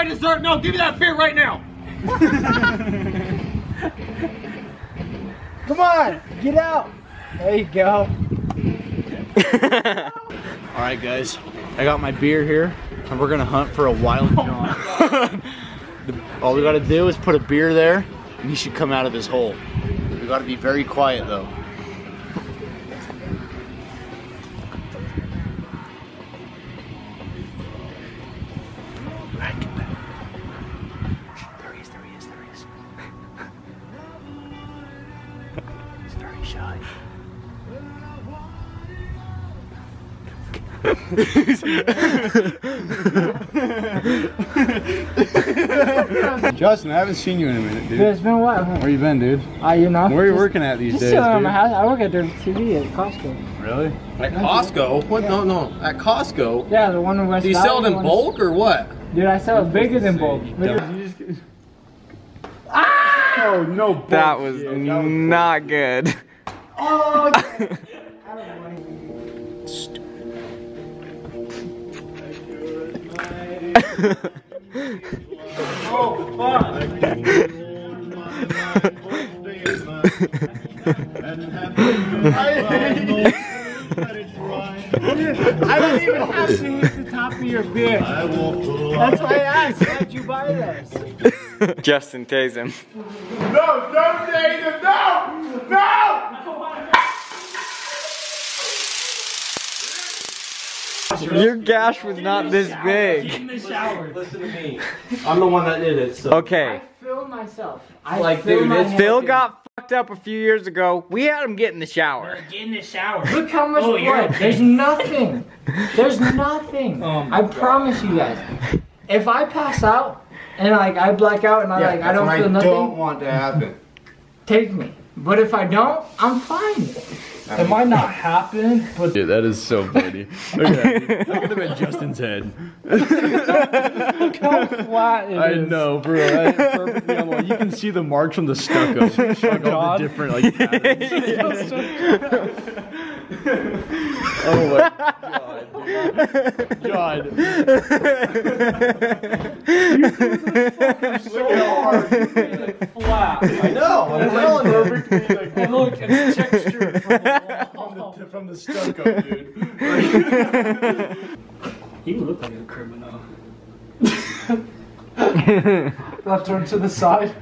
I deserve. No, give me that beer right now. Come on, get out. There you go. All right, guys, I got my beer here, and we're gonna hunt for a wild John. All we gotta do is put a beer there, and he should come out of this hole. We gotta be very quiet though. Very shy. Justin, I haven't seen you in a minute, Dude, dude. it's been a while. huh? Where you been, dude? Ah, you know. Where are you working at these Just days, chilling at dude? my house. I work at their TV at Costco. Really? At Costco? What? No, no. At Costco. Yeah, the one in West Do you Valley, sell it in one- bulk or what? Dude, I sell it bigger than bulk. Bigger- Oh, no. That was not good. Oh, I don't even have to hit the top of your beer. That's why I asked, how'd you buy this? Justin, tase him. No, don't say them. No! No! Your gash was not this big. In the shower. Listen to me. I'm the one that did it. So. Okay. I filmed myself. I Like, filmed dude, my. Phil got fucked up a few years ago. We had him get in the shower. Get in the shower. Look how much Oh, blood. There's nothing. There's nothing. Oh my I promise you guys. If I pass out and like I black out and I like I don't feel nothing, I don't want to happen. take me. But if I don't, I'm fine. It might not happen, but Dude, that is so funny. Look at that. That could have been Justin's head. Look how flat it I is. know, bro. That is perfectly on the line. You can see the marks from the stucco. Like all the God. different like patterns. oh my god, dude. God. I know. I'm telling you. Like oh, And look, it's textured from the the, from the stucco, dude. You look like a criminal. I'll turn to the side.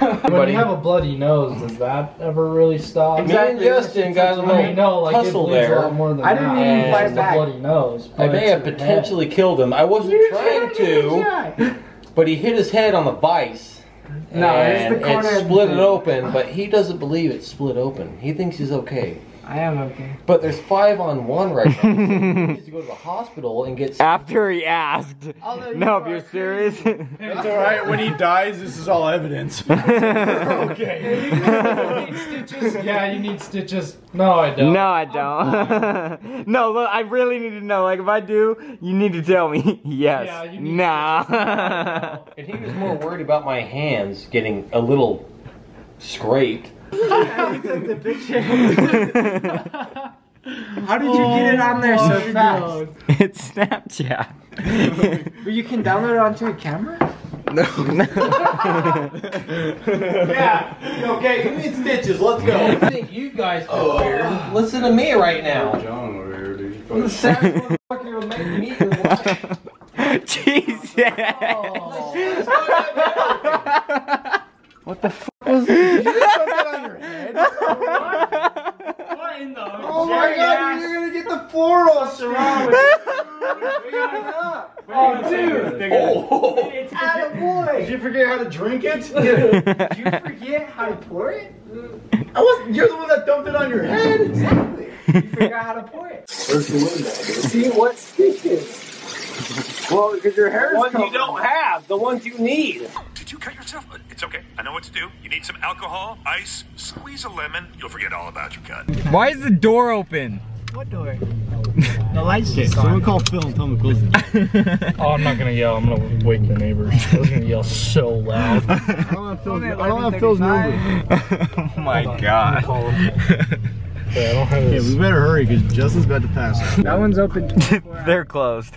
When you have a bloody nose, does that ever really stop? Me and Justin got a I mean, little no, like it tussle bleeds a there. lot more than I didn't that. even fight back. bloody nose. I may have your head. potentially killed him. I wasn't trying to, but he hit his head on the vice. No, it's and the corner it split it open, but he doesn't believe it's split open. He thinks he's okay. I am okay. But there's five on one right now. he needs to go to the hospital and get. After he asked. Although you No, if are you're serious. It's alright. When he dies, this is all evidence. okay. You need stitches? Yeah, you need stitches. No, I don't. no, I don't. no, look, I really need to know. Like, if I do, you need to tell me. yes. Yeah, you need nah. And he was more worried about my hands getting a little scraped. How did you get it on there so oh fast? it's Snapchat. But you can download it onto a camera? No. yeah. Okay, who needs stitches? Let's go. I think you guys feel oh, weird. Listen to me right now. John over here, dude. I'm the saddest motherfucker who make me your wife. Jesus. Oh. What the f? What in the Oh, oh my god, you're gonna get the floor all surrounded. Oh, dude! Oh. Attaboy! Did you forget how to drink it? Did you forget how to pour it? I was. You're the one that dumped it on your head. Exactly. You forgot how to pour it. See what stitches? Well, because your hair's Ones you don't have, the ones you need. Did cut yourself? It's okay. I know what to do. You need some alcohol, ice, squeeze a lemon. You'll forget all about your cut. Why is the door open? What door? The lights just Someone on. call Phil and tell him to close it. Oh, I'm not gonna yell. I'm gonna wake the neighbors. I was gonna yell so loud. I don't have Phil's, I don't have Phil's number. oh my god. Call 'em. Yeah, I don't have Yeah, we better hurry because Justin's about to pass. That one's open. They're closed.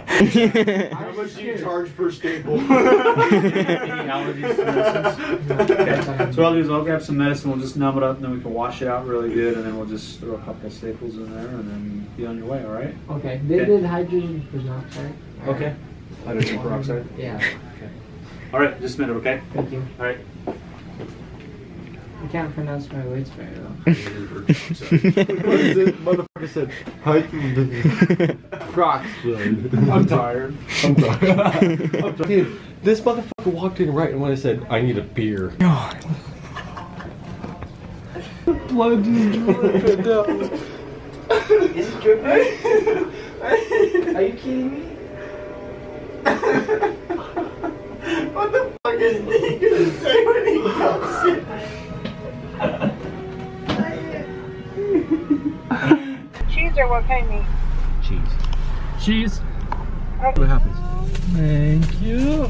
How much do you charge per staple? Any allergies to medicines? Okay. So what I'll do is I'll grab some medicine, we'll just numb it up, and then we can wash it out really good, and then we'll just throw a couple staples in there, and then be on your way, all right? Okay, they Okay. did hydrogen peroxide. Okay. Hydrogen peroxide? Yeah, Okay. All right, just a minute, okay? thank you. All right. I can't pronounce my words very well. Motherfucker said, Crocs. I'm tired. I'm tired. Dude, this motherfucker walked in right when I said, I need a beer. Blood just dripping down. Is it dripping? Are you kidding me? what the fuck is he gonna say when he comes in? Cheese or what kind meat? Cheese. cheese What happens? Thank you.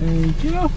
Thank you.